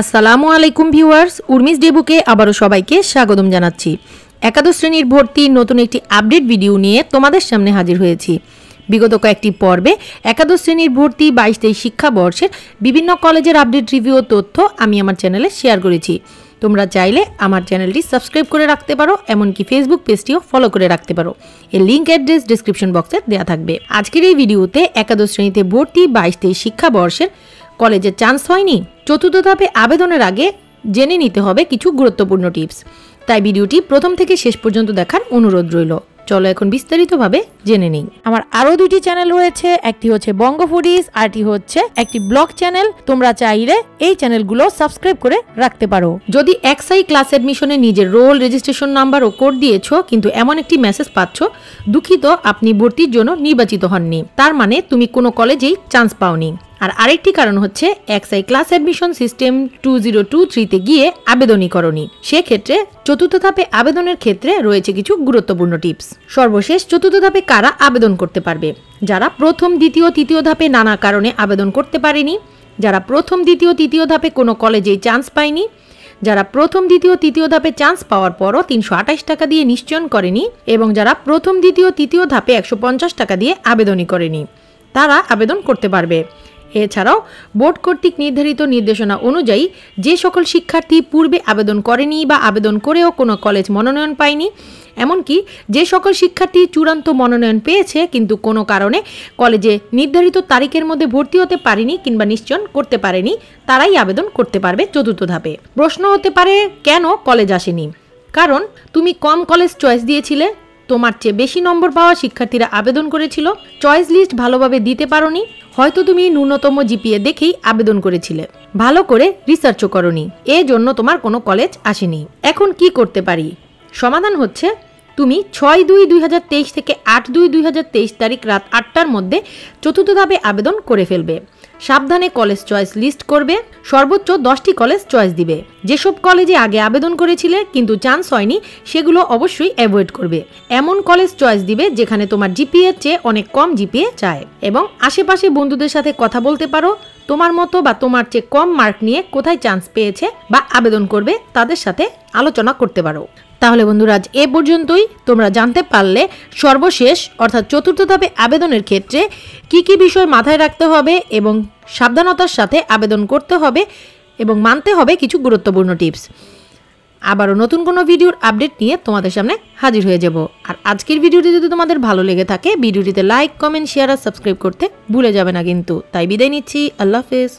আসসালামু আলাইকুম ভিউয়ার্স, উর্মিস ডেবুকে আবারও সবাইকে স্বাগতম জানাচ্ছি। একাদশ শ্রেণির ভর্তির নতুন একটি আপডেট ভিডিও নিয়ে তোমাদের সামনে হাজির হয়েছি। বিগত কয়েকটি পর্বে একাদশ শ্রেণির ভর্তি বাইশ তেইশ শিক্ষাবর্ষের বিভিন্ন কলেজের আপডেট রিভিউ ও তথ্য আমি আমার চ্যানেলে শেয়ার করেছি। তোমরা চাইলে আমার চ্যানেলটি সাবস্ক্রাইব করে রাখতে পারো, এমনকি ফেসবুক পেজটিও ফলো করে রাখতে পারো। এর লিঙ্ক অ্যাড্রেস ডিসক্রিপশন বক্সে দেওয়া থাকবে। আজকের এই ভিডিওতে একাদশ শ্রেণীতে ভর্তি বাইশ তেইশ শিক্ষাবর্ষের কলেজে চান্স হয়নি। চতুর্থ ধাপে আবেদনের আগে জেনে নিতে হবে কিছু গুরুত্বপূর্ণ টিপস। তাই ভিডিওটি প্রথম থেকে শেষ পর্যন্ত দেখার অনুরোধ রইল। চলো এখন বিস্তারিতভাবে জেনে নিই। আমার আরও দুটি চ্যানেল রয়েছে, একটি হচ্ছে বঙ্গ ফুডিস আরটি হচ্ছে একটি ব্লগ চ্যানেল। তোমরা চাইলে এই চ্যানেলগুলো সাবস্ক্রাইব করে রাখতে পারো। যদি এক্সাই ক্লাস অ্যাডমিশনে নিজের রোল, রেজিস্ট্রেশন নাম্বার ও কোড দিয়েছ, কিন্তু এমন একটি মেসেজ পাচ্ছ, দুঃখিত, আপনি ভর্তির জন্য নির্বাচিত হননি। তার মানে তুমি কোনো কলেজেই চান্স পাওনি। আর আরেকটি কারণ হচ্ছে XI class admission system two zero two থ্রিতে গিয়ে আবেদনই করনি সেক্ষেত্রে চতুর্থ ধাপে আবেদনের ক্ষেত্রে রয়েছে কিছু গুরুত্বপূর্ণ টিপস। সর্বশেষ চতুর্থ ধাপে কারা আবেদন করতে পারবে? যারা প্রথম, দ্বিতীয়, তৃতীয় ধাপে নানা কারণে আবেদন করতে পারেনি, যারা প্রথম, দ্বিতীয়, তৃতীয় ধাপে কোনো কলেজেই চান্স পায়নি, যারা প্রথম, দ্বিতীয়, তৃতীয় ধাপে চান্স পাওয়ার পরও তিনশো আঠাশ টাকা দিয়ে নিশ্চয়ন করেনি এবং যারা প্রথম, দ্বিতীয়, তৃতীয় ধাপে একশো পঞ্চাশ টাকা দিয়ে আবেদনই করেনি, তারা আবেদন করতে পারবে। এছাড়াও, বোর্ড কর্তৃক নির্ধারিত নির্দেশনা অনুযায়ী যে সকল শিক্ষার্থী পূর্বে আবেদন করেনি বা আবেদন করেও কোনো কলেজ মনোনয়ন পায়নি, এমনকি যে সকল শিক্ষার্থী চূড়ান্ত মনোনয়ন পেয়েছে কিন্তু কোনো কারণে কলেজে নির্ধারিত তারিখের মধ্যে ভর্তি হতে পারেনি কিংবা নিশ্চয়ন করতে পারেনি, তারাই আবেদন করতে পারবে চতুর্থ ধাপে। প্রশ্ন হতে পারে, কেন কলেজ আসেনি? কারণ, তুমি কম কলেজ চয়েস দিয়েছিলে তোমার চেয়ে বেশি নম্বর পাওয়া শিক্ষার্থীরা আবেদন করেছিল চয়েস লিস্ট ভালোভাবে দিতে পারোনি, হয়তো তুমি ন্যূনতম জিপিএ দেখেই আবেদন করেছিলে। ভালো করে রিসার্চও করনি এ জন্য তোমার কোনো কলেজ আসেনি। এখন কি করতে পারি? সমাধান হচ্ছে, তুমি ছয় দুই দুই থেকে আট দুই দুই তারিখ রাত আটটার মধ্যে চতুর্থ ধাপে আবেদন করে ফেলবে। সাবধানে কলেজ চয়েস লিস্ট করবে, সর্বোচ্চ দশটি কলেজ চয়েস দিবে। যেসব কলেজে আগে আবেদন করেছিলে, কিন্তু চান্স হয়নি, সেগুলো অবশ্যই অ্যাভয়েড করবে। এমন কলেজ চয়েস দিবে, যেখানে তোমার জিপিএর চেয়ে অনেক কম জিপিএ চায়। এবং আশেপাশে বন্ধুদের সাথে কথা বলতে পারো তোমার মতো বা তোমার চেয়ে কম মার্ক নিয়ে কোথায় চান্স পেয়েছে বা আবেদন করবে তাদের সাথে আলোচনা করতে পারো। তাহলে বন্ধুরা, আজ এ পর্যন্তই। তোমরা জানতে পারলে সর্বশেষ, অর্থাৎ চতুর্থ ধাপে আবেদনের ক্ষেত্রে কি কি বিষয় মাথায় রাখতে হবে এবং সাবধানতার সাথে আবেদন করতে হবে এবং মানতে হবে কিছু গুরুত্বপূর্ণ টিপস আবারও নতুন কোনো ভিডিওর আপডেট নিয়ে তোমাদের সামনে হাজির হয়ে যাব। আর আজকের ভিডিওটি যদি তোমাদের ভালো লেগে থাকে, ভিডিওটিতে লাইক কমেন্ট শেয়ার আর সাবস্ক্রাইব করতে ভুলে যাবে না কিন্তু। তাই বিদায় নিচ্ছি, আল্লাহ হাফেজ।